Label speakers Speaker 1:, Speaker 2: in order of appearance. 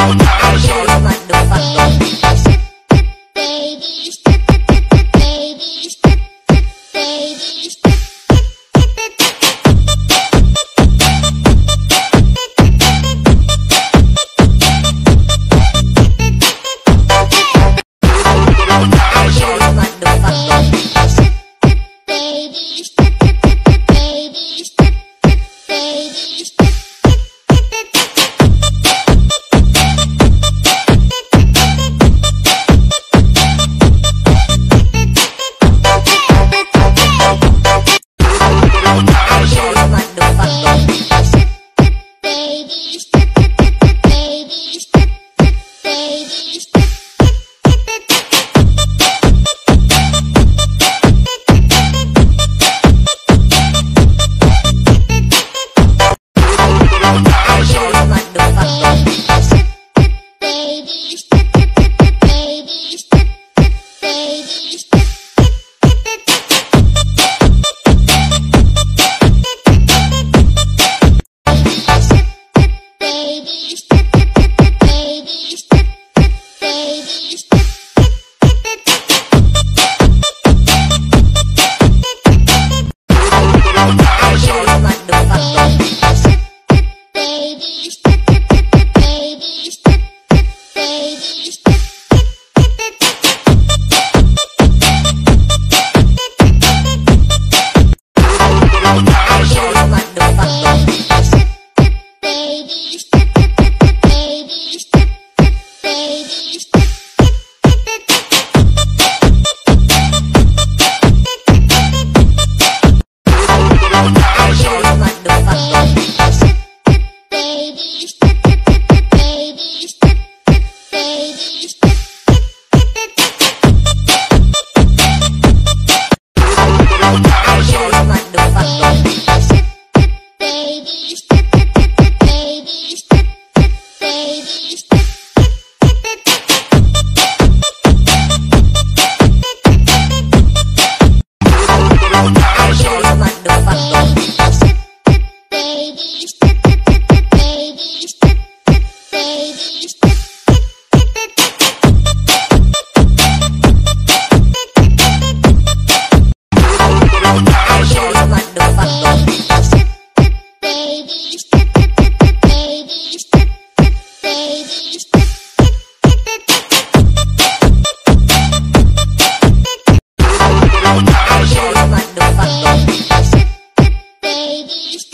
Speaker 1: What the fuck. Baby,
Speaker 2: baby.